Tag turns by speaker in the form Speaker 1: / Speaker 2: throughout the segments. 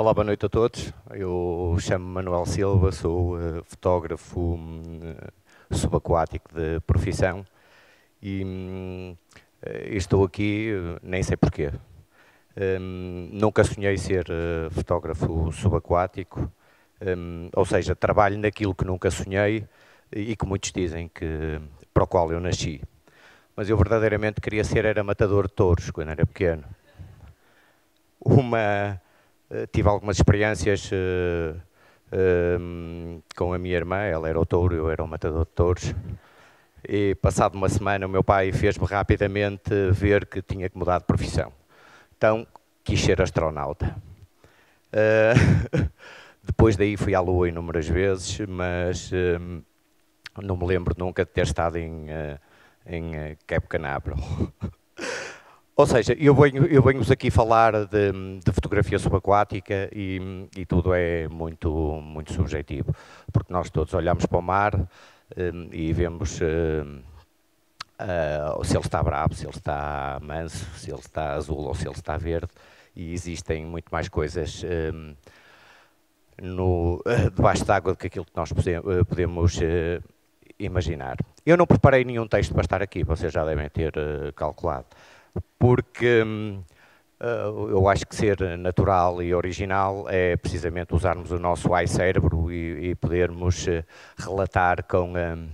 Speaker 1: Olá, boa noite a todos. Eu chamo-me Manuel Silva, sou uh, fotógrafo uh, subaquático de profissão e uh, estou aqui, nem sei porquê. Um, nunca sonhei ser fotógrafo subaquático, um, ou seja, trabalho naquilo que nunca sonhei e que muitos dizem que para o qual eu nasci. Mas eu verdadeiramente queria ser era matador de touros quando era pequeno. Uma eh, tive algumas experiências uh, uh, com a minha irmã, ela era o touro, eu era o matador de touros. E passado uma semana o meu pai fez-me rapidamente ver que tinha que mudar de profissão. Então quis ser astronauta. Uh, depois daí fui à Lua inúmeras vezes, mas não me lembro nunca de ter estado em, em Cape Canaveral. Ou seja, eu venho, eu venho aqui falar de, de fotografia subaquática e, e, tudo é muito, muito subjetivo, porque nós todos olhamos para o mar um, e vemos uh, uh, se ele está bravo, se ele está manso, se ele está azul ou se ele está verde, e existem muito mais coisas um, no, uh, debaixo d'água do que aquilo que nós podemos imaginar. Eu não preparei nenhum texto para estar aqui, vocês já devem ter calculado porque hum, uh, eu acho que ser natural e original é precisamente usarmos o nosso ai-cérebro e, e, podermos uh, relatar com, uh,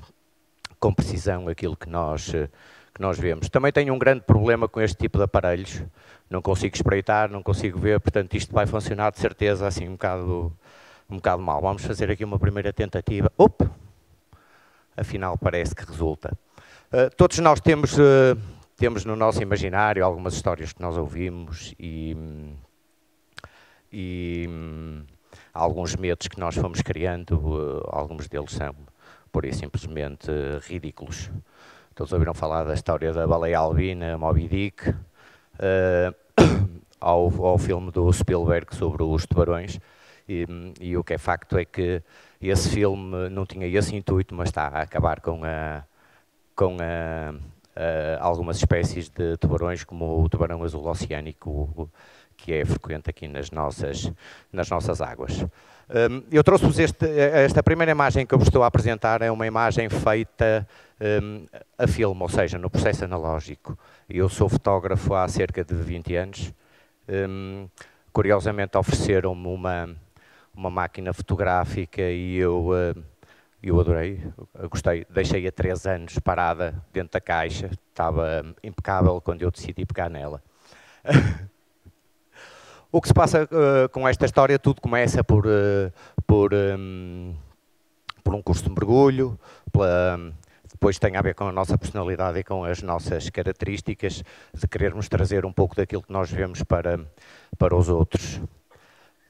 Speaker 1: com precisão aquilo que nós, que nós vemos. Também tenho um grande problema com este tipo de aparelhos, não consigo espreitar, não consigo ver, portanto isto vai funcionar de certeza assim um bocado, um bocado mal. Vamos fazer aqui uma primeira tentativa. Opa! Afinal parece que resulta. todos nós temos temos no nosso imaginário algumas histórias que nós ouvimos e, e alguns medos que nós fomos criando, uh, alguns deles são, por isso, simplesmente ridículos. Todos ouviram falar da história da baleia albina, Moby Dick, uh, ao, ao filme do Spielberg sobre os tubarões, e, e, o que é facto é que esse filme não tinha esse intuito, mas está a acabar com a, com a, algumas espécies de tubarões, como o tubarão azul oceânico, que é frequente aqui nas nossas, nas nossas águas. Um, eu trouxe-vos esta primeira imagem que eu vos estou a apresentar, é uma imagem feita um, a filme, ou seja, no processo analógico. Eu sou fotógrafo há cerca de 20 anos. Um, curiosamente ofereceram-me uma, uma máquina fotográfica e eu uh, eu adorei, eu gostei. Deixei-a três anos parada dentro da caixa, estava impecável quando eu decidi pegar nela. o que se passa uh, com esta história, tudo começa por, uh, por, um, por um curso de mergulho, pela, depois tem a ver com a nossa personalidade e com as nossas características, de querermos trazer um pouco daquilo que nós vemos para, para os outros.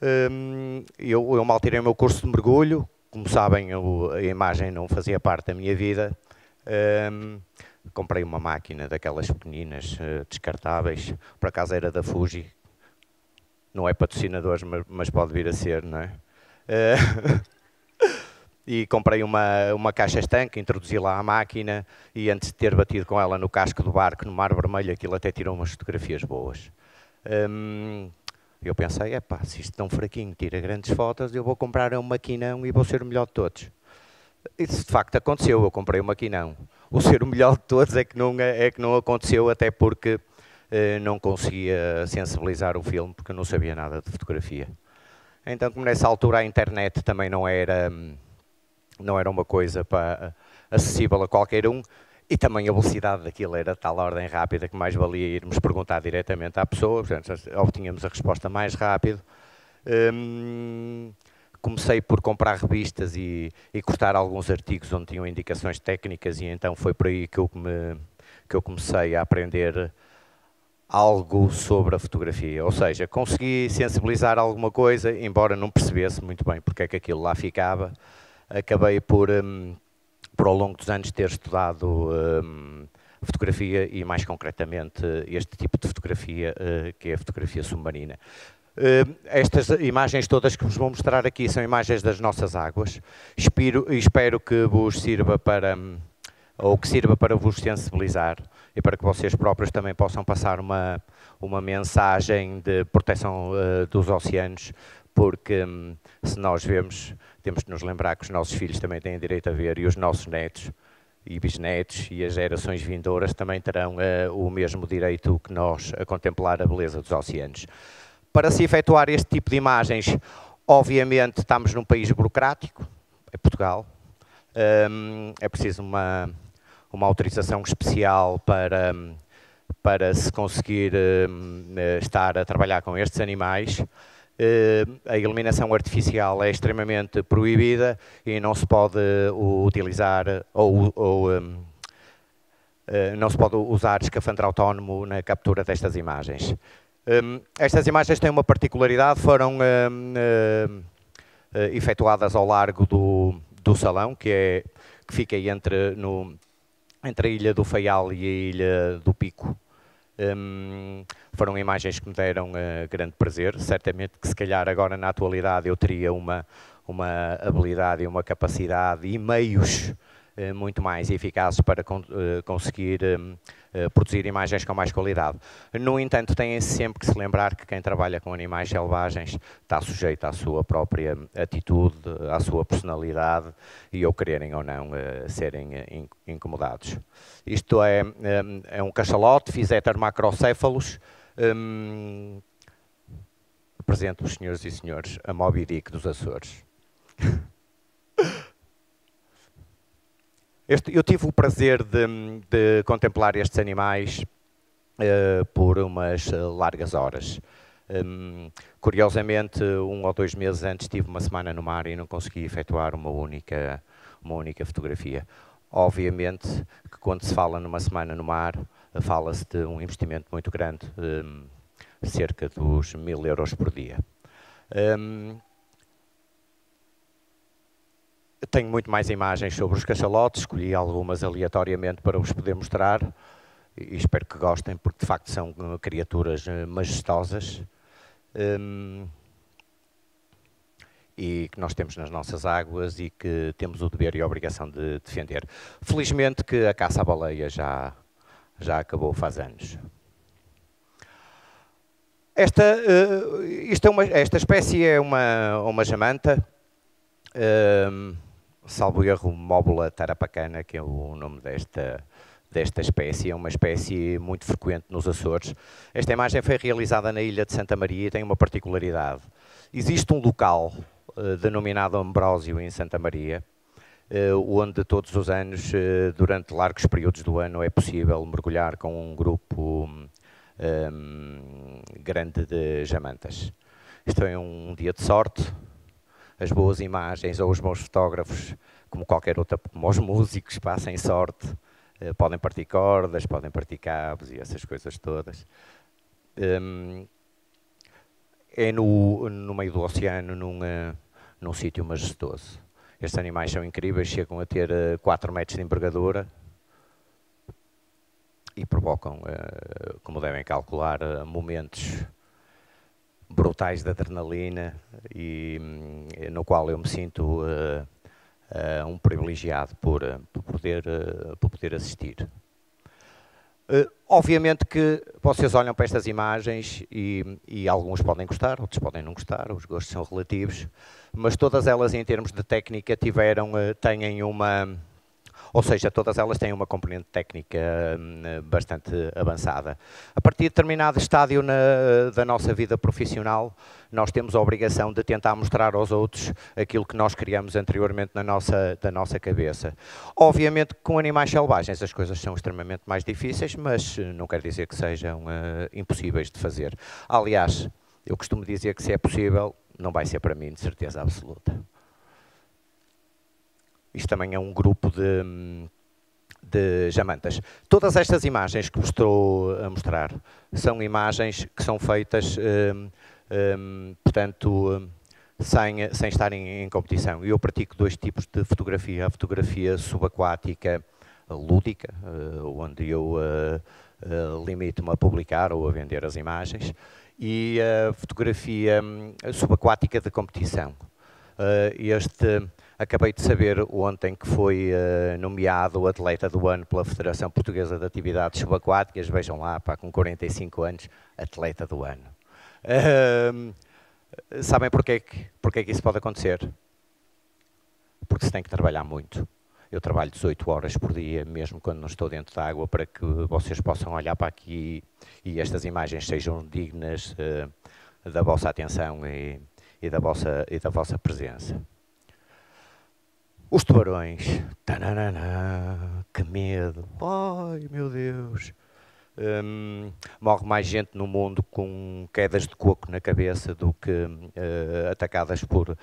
Speaker 1: Um, eu, eu mal tirei o meu curso de mergulho, como sabem, eu, a imagem não fazia parte da minha vida. Um, comprei uma máquina daquelas pequeninas, uh, descartáveis, por acaso era da Fuji, não é patrocinador, mas, pode vir a ser, não é? Uh, e comprei uma, uma caixa estanque, introduzi lá a máquina e antes de ter batido com ela no casco do barco, no Mar Vermelho, aquilo até tirou umas fotografias boas. Um, eu pensei, é pá, se isto tão fraquinho tira grandes fotos, eu vou comprar um maquinão e vou ser o melhor de todos. Isso de facto aconteceu, eu comprei um maquinão. O ser o melhor de todos é que não, é que não aconteceu, até porque eh, não conseguia sensibilizar o filme, porque eu não sabia nada de fotografia. Então, como nessa altura a internet também não era, não era uma coisa para, acessível a qualquer um, e também a velocidade daquilo era de tal ordem rápida que mais valia irmos perguntar diretamente à pessoa, portanto, obtínhamos a resposta mais rápido. Hum, comecei por comprar revistas e, e cortar alguns artigos onde tinham indicações técnicas e então foi por aí que eu, me, que eu comecei a aprender algo sobre a fotografia. Ou seja, consegui sensibilizar alguma coisa, embora não percebesse muito bem porque é que aquilo lá ficava. Acabei por, hum, por ao longo dos anos ter estudado um, fotografia e mais concretamente este tipo de fotografia uh, que é a fotografia submarina. Uh, estas imagens todas que vos vou mostrar aqui são imagens das nossas águas. Espero, espero que vos sirva para, um, ou que sirva para vos sensibilizar e para que vocês próprios também possam passar uma, uma mensagem de proteção uh, dos oceanos porque hum, se nós vemos, temos de nos lembrar que os nossos filhos também têm direito a ver e os nossos netos e bisnetos e as gerações vindouras também terão uh, o mesmo direito que nós a contemplar a beleza dos oceanos. Para se efetuar este tipo de imagens, obviamente estamos num país burocrático, é Portugal, um, é preciso uma, uma autorização especial para, para se conseguir um, estar a trabalhar com estes animais. Uh, a eliminação artificial é extremamente proibida e não se pode utilizar ou, ou um, uh, não se pode usar escafandro autónomo na captura destas imagens. Um, estas imagens têm uma particularidade, foram um, uh, efetuadas ao largo do, do salão, que, é, que fica entre, no, entre a Ilha do Faial e a Ilha do Pico. Um, foram imagens que me deram uh, grande prazer. Certamente que se calhar agora na atualidade eu teria uma, uma habilidade uma capacidade e meios muito mais eficazes para uh, conseguir um, produzir imagens com mais qualidade. No entanto, tem sempre que se lembrar que quem trabalha com animais selvagens está sujeito à sua própria atitude, à sua personalidade e ou quererem ou não serem incomodados. Isto é, é um cachalote, Physeter macrocéfalos, um, apresento os senhores e senhores a Moby Dick dos Açores. Este, eu tive o prazer de, de contemplar estes animais uh, por umas largas horas. Um, curiosamente, um ou dois meses antes, tive uma semana no mar e não consegui efetuar uma única, uma única fotografia. Obviamente que quando se fala numa semana no mar, fala-se de um investimento muito grande, um, cerca dos mil euros por dia. Um, tenho muito mais imagens sobre os cachalotes, escolhi algumas aleatoriamente para vos poder mostrar e espero que gostem, porque de facto são uh, criaturas uh, majestosas um, e que nós temos nas nossas águas e que temos o dever e a obrigação de defender. Felizmente que a caça à baleia já já acabou faz anos. Esta, uh, é uma, esta espécie é uma, uma jamanta, uh, salvo erro, móbula tarapacana, que é o nome desta, desta espécie, é uma espécie muito frequente nos Açores. Esta imagem foi realizada na ilha de Santa Maria e tem uma particularidade. Existe um local uh, denominado Ambrósio em Santa Maria, eh, onde todos os anos, eh, durante largos períodos do ano, é possível mergulhar com um grupo ehm, grande de jamantas. Isto é um dia de sorte, as boas imagens ou os bons fotógrafos, como qualquer outra, como os músicos, passem sorte, eh, podem partir cordas, podem partir cabos e essas coisas todas. Um, é no, no meio do oceano, num, uh, num sítio majestoso. Estes animais são incríveis, chegam a ter 4 eh, metros de envergadura e provocam, eh, como devem calcular, eh, momentos brutais de adrenalina e hum, no qual eu me sinto um privilegiado por, por, poder, por poder assistir. Uh, obviamente que vocês olham para estas imagens e, e, alguns podem gostar, outros podem não gostar, os gostos são relativos, mas todas elas em termos de técnica tiveram, uh, têm uma, ou seja, todas elas têm uma componente técnica hum, bastante avançada. A partir de determinado estádio na, da nossa vida profissional, nós temos a obrigação de tentar mostrar aos outros aquilo que nós criamos anteriormente na nossa, da nossa cabeça. Obviamente com animais selvagens as coisas são extremamente mais difíceis, mas eh, não quer dizer que sejam uh, impossíveis de fazer. Aliás, eu costumo dizer que se é possível, não vai ser para mim, de certeza absoluta. Isto também é um grupo de, de jamantas. Todas estas imagens que vos estou a mostrar são imagens que são feitas, um, um, portanto, sem, sem estarem em competição. Eu pratico dois tipos de fotografia. A fotografia subaquática lúdica, uh, onde eu uh, uh, limito-me a publicar ou a vender as imagens, e a fotografia subaquática de competição. este Acabei de saber ontem que foi uh, nomeado atleta do ano pela Federação Portuguesa de Atividades Subaquáticas. Vejam lá, pá, com 45 anos, atleta do ano. Sabem porquê que, porquê que isso pode acontecer? Porque se tem que trabalhar muito. Eu trabalho 18 horas por dia, mesmo quando não estou dentro da água, para que vocês possam olhar para aqui e estas imagens sejam dignas uh, da vossa atenção e, e, da vossa, e da vossa presença. Os tubarões. Tananana, que medo. Ai, meu Deus. Um, morre mais gente no mundo com quedas de coco na cabeça do que uh, atacadas por, uh,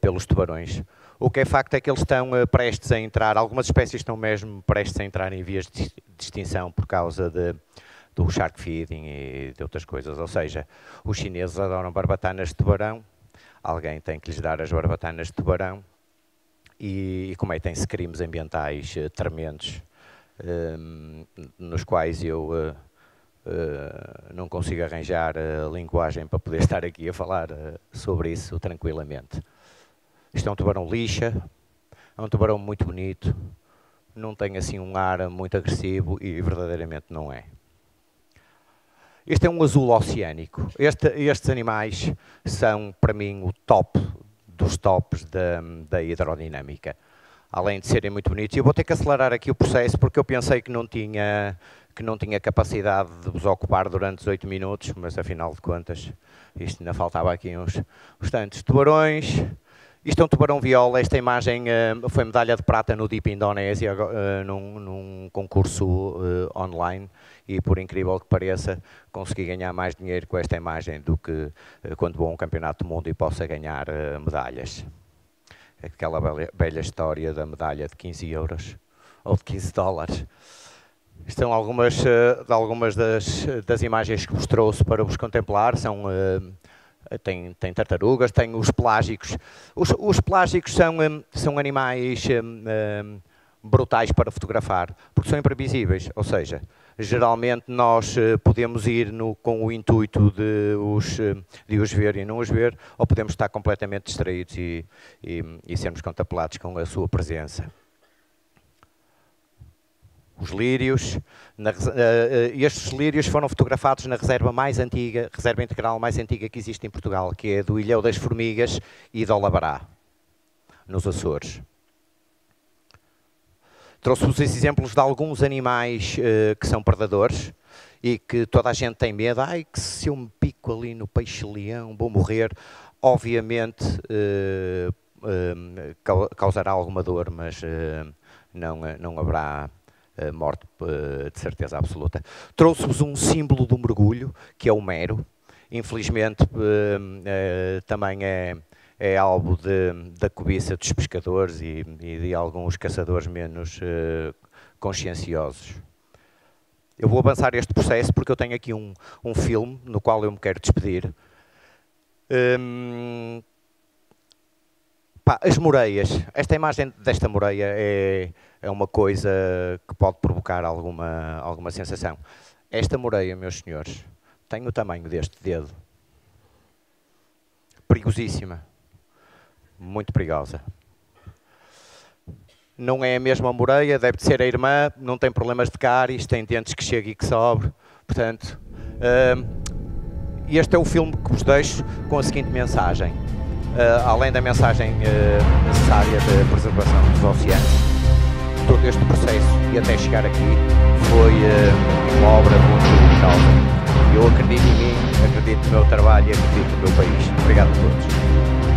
Speaker 1: pelos tubarões. O que é facto é que eles estão uh, prestes a entrar, algumas espécies estão mesmo prestes a entrar em vias de extinção por causa de, do shark feeding e de outras coisas. Ou seja, os chineses adoram barbatanas de tubarão, alguém tem que lhes dar as barbatanas de tubarão e, e cometem-se crimes ambientais tremendos Ehm, nos quais eu uh, uh, não consigo arranjar linguagem para poder estar aqui a falar uh, sobre isso tranquilamente. Isto é um tubarão lixa, é um tubarão muito bonito, não tem assim um ar muito agressivo e verdadeiramente não é. Este é um azul oceânico. Este, estes animais são, para mim, o top dos tops da, da hidrodinâmica além de serem muito bonitos. Eu vou ter que acelerar aqui o processo porque eu pensei que não tinha, que não tinha capacidade de vos ocupar durante 18 minutos, mas afinal de contas, isto ainda faltava aqui uns, uns tantos. Tubarões, isto é um tubarão viola, esta imagem uh, foi medalha de prata no Deep Indonésia, uh, num, num, concurso uh, online, e por incrível que pareça, consegui ganhar mais dinheiro com esta imagem do que quando vou a um campeonato do mundo e possa ganhar medalhas aquela velha história da medalha de 15 euros ou de 15 dólares. Estão algumas, uh, algumas das, das imagens que vos trouxe para vos contemplar, são, tem, tem tartarugas, tem os pelágicos. Os, os pelágicos são, são animais brutais para fotografar, porque são imprevisíveis, ou seja, geralmente nós uh, podemos ir no, com o intuito de os, uh, de os ver e não os ver, ou podemos estar completamente distraídos e, e, e sermos contemplados com a sua presença. Os lírios, na, uh, estes lírios foram fotografados na reserva mais antiga, reserva integral mais antiga que existe em Portugal, que é do Ilhéu das Formigas e do Olavará, nos Açores. Trouxe-vos exemplos de alguns animais uh, que são predadores e que toda a gente tem medo. Ai, que se eu me pico ali no peixe-leão, vou morrer. Obviamente uh, uh, causará alguma dor, mas não, não haverá morte de certeza absoluta. Trouxe-vos um símbolo do mergulho, que é o mero. Infelizmente, também é é alvo de, da cobiça dos pescadores e, e de alguns caçadores menos uh, conscienciosos. Eu vou avançar este processo porque eu tenho aqui um, um filme no qual eu me quero despedir. Um, pá, as moreias. Esta imagem desta moreia é, é uma coisa que pode provocar alguma, alguma sensação. Esta moreia, meus senhores, tem o tamanho deste dedo. Perigosíssima muito perigosa. Não é a mesma Moreia, deve ser a irmã, não tem problemas de cáries, tem dentes que chega e que sobe. Portanto, uh, este é o filme que vos deixo com a seguinte mensagem. Uh, além da mensagem uh, necessária de preservação dos oceanos, todo este processo e até chegar aqui foi uma obra muito causa. Eu acredito em mim, acredito no meu trabalho e acredito no meu país. Obrigado a todos.